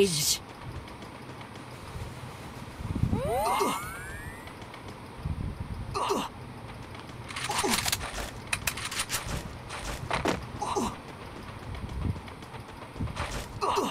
engaged. Ugh!